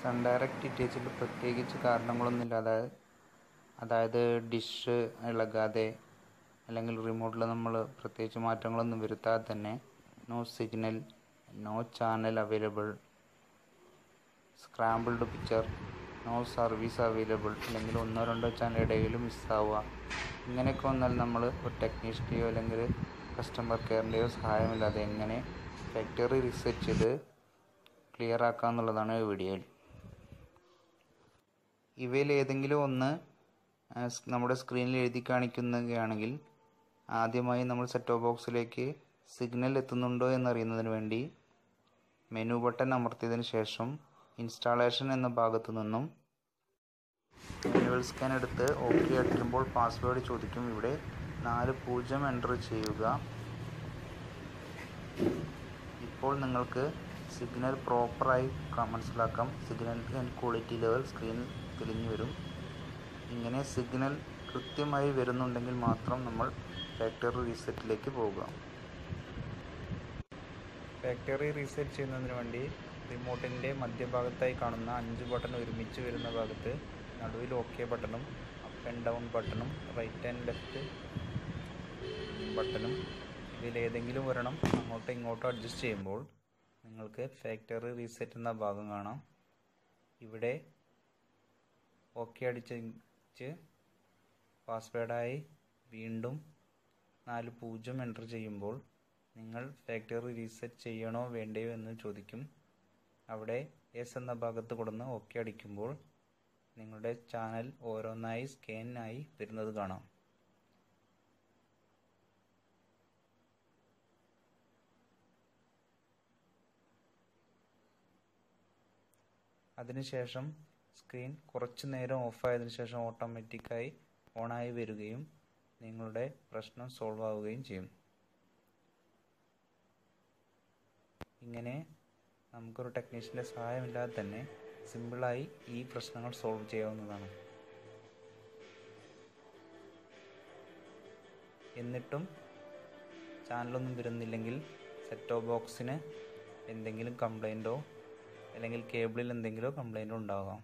Sun direct ഡിറ്റേച്ചിൽ പ്രത്യേകിച്ച് കാരണങ്ങളൊന്നുമില്ലാതെ അതായത് അതായത് ഡിഷ് ഇളകാതെ അല്ലെങ്കിൽ റിമോട്ടിൽ നമ്മൾ പ്രത്യേകിച്ച് മാറ്റങ്ങളൊന്നും വരുത്താതെ തന്നെ no signal no channel available scrambled picture no service available അല്ലെങ്കിൽ ഒന്നോ രണ്ടോ ചാനൽ ഇടയിൽ മിസ്സാവുക ഇങ്ങനെയൊക്കെ വന്നാൽ നമ്മൾ ഒരു ടെക്നീഷ്യന്റെയോ അല്ലെങ്കിൽ കസ്റ്റമർ കെയറിന്റെയോ സഹായമില്ലാതെ എങ്ങനെ ഫാക്ടറി റിസർച്ച് ചെയ്ത് ക്ലിയർ ആക്കുക എന്നുള്ളതാണ് വീഡിയോയിൽ ഇവയിൽ ഏതെങ്കിലും ഒന്ന് നമ്മുടെ സ്ക്രീനിൽ എഴുതി കാണിക്കുന്നതാണെങ്കിൽ ആദ്യമായി നമ്മൾ സെറ്റ് ബോക്സിലേക്ക് സിഗ്നൽ എത്തുന്നുണ്ടോ എന്നറിയുന്നതിന് വേണ്ടി മെനു ബട്ടൺ അമർത്തിയതിന് ശേഷം ഇൻസ്റ്റാളേഷൻ എന്ന ഭാഗത്തു നിന്നും മാനുവൽ സ്കാൻ എടുത്ത് ഓക്കെ അടിക്കുമ്പോൾ പാസ്വേഡ് ചോദിക്കും. ഇവിടെ നാല് പൂജ്യം എന്റർ ചെയ്യുക. ഇപ്പോൾ നിങ്ങൾക്ക് സിഗ്നൽ പ്രോപ്പറായി മനസ്സിലാക്കാം. സിഗ്നൽ ആൻഡ് ക്വാളിറ്റി ലെവൽ സ്ക്രീനിൽ തെളിഞ്ഞു വരും ഇങ്ങനെ സിഗ്നൽ കൃത്യമായി വരുന്നുണ്ടെങ്കിൽ മാത്രം നമ്മൾ ഫാക്ടറി റീസെറ്റിലേക്ക് പോവുക ഫാക്ടറി റീസെറ്റ് ചെയ്യുന്നതിന് വേണ്ടി റിമോട്ടിന്റെ മധ്യഭാഗത്തായി കാണുന്ന അഞ്ച് ബട്ടൺ ഒരുമിച്ച് വരുന്ന ഭാഗത്ത് നടുവിൽ ഓക്കെ ബട്ടണും അപ്പ് ആൻഡ് ഡൗൺ ബട്ടണും റൈറ്റ് ആൻഡ് ലെഫ്റ്റ് ബട്ടണും. ഇതിലേതെങ്കിലും ഒരെണ്ണം അങ്ങോട്ടോ ഇങ്ങോട്ടോ അഡ്ജസ്റ്റ് ചെയ്യുമ്പോൾ നിങ്ങൾക്ക് ഫാക്ടറി റീസെറ്റ് എന്ന ഭാഗം കാണാം. ഇവിടെ ഓക്കെ അടിച്ച് പാസ്വേഡായി വീണ്ടും നാല് പൂജ്യം എന്റർ ചെയ്യുമ്പോൾ നിങ്ങൾ ഫാക്ടറി റീസെറ്റ് ചെയ്യണോ വേണ്ടയോ എന്ന് ചോദിക്കും. അവിടെ എസ് എന്ന ഭാഗത്ത് കൊടുന്ന് ഓക്കെ അടിക്കുമ്പോൾ നിങ്ങളുടെ ചാനൽ ഓരോന്നായി സ്കാനായി വരുന്നത് കാണാം. അതിനുശേഷം സ്ക്രീൻ കുറച്ചു നേരം ഓഫായതിനു ശേഷം ഓട്ടോമാറ്റിക്കായി ഓണായി വരികയും നിങ്ങളുടെ പ്രശ്നം സോൾവ് ആവുകയും ചെയ്യും. ഇങ്ങനെ നമുക്കൊരു ടെക്നീഷ്യന്റെ സഹായമില്ലാതെ തന്നെ സിമ്പിളായി ഈ പ്രശ്നങ്ങൾ സോൾവ് ചെയ്യാവുന്നതാണ്. എന്നിട്ടും ചാനലൊന്നും വരുന്നില്ലെങ്കിൽ സെറ്റോ ബോക്സിന് എന്തെങ്കിലും കംപ്ലൈന്റോ അല്ലെങ്കിൽ കേബിളിൽ എന്തെങ്കിലും കംപ്ലൈന്റോ ഉണ്ടാകാം.